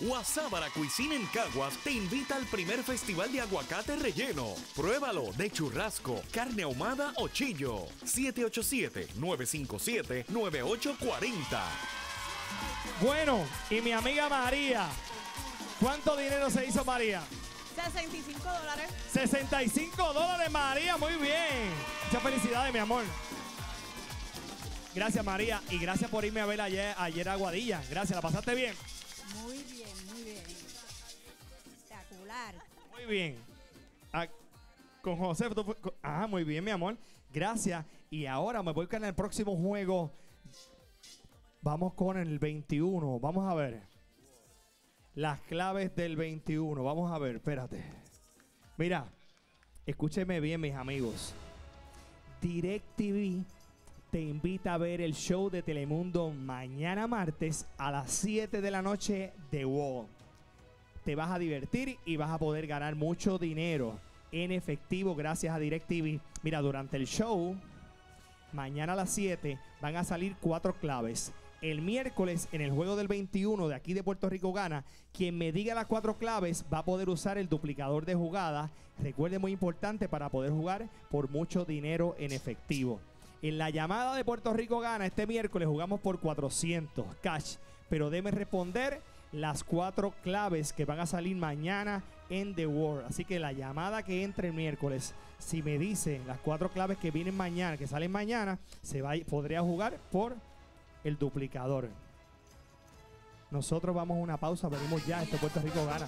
Guasábara Cuisine en Caguas te invita al primer festival de aguacate relleno. Pruébalo de churrasco, carne ahumada o chillo. 787-957-9840. Bueno, y mi amiga María. ¿Cuánto dinero se hizo María? 65 dólares. 65 dólares, María. Muy bien. Muchas felicidades, mi amor. Gracias, María. Y gracias por irme a ver ayer, ayer a Aguadilla. Gracias, ¿la pasaste bien? Muy bien, muy bien. Espectacular. Muy bien. Ah, con José. tú con- Ah, muy bien, mi amor. Gracias. Y ahora me voy con el próximo juego. Vamos con el 21. Vamos a ver. Las claves del 21. Vamos a ver, espérate. Mira, escúcheme bien, mis amigos. DirecTV te invita a ver el show de Telemundo mañana martes a las 7 de la noche de WOW te vas a divertir y vas a poder ganar mucho dinero en efectivo gracias a DirecTV. Mira, durante el show, mañana a las 7, van a salir cuatro claves. El miércoles, en el juego del 21 de aquí de Puerto Rico Gana, quien me diga las cuatro claves va a poder usar el duplicador de jugada. Recuerde, muy importante para poder jugar por mucho dinero en efectivo. En la llamada de Puerto Rico Gana, este miércoles jugamos por 400 cash. Pero debe responder las cuatro claves que van a salir mañana en The World. Así que la llamada que entre el miércoles, si me dice las cuatro claves que vienen mañana, que salen mañana, se va, podría jugar por el duplicador. Nosotros vamos a una pausa, venimos ya. Este Puerto Rico gana.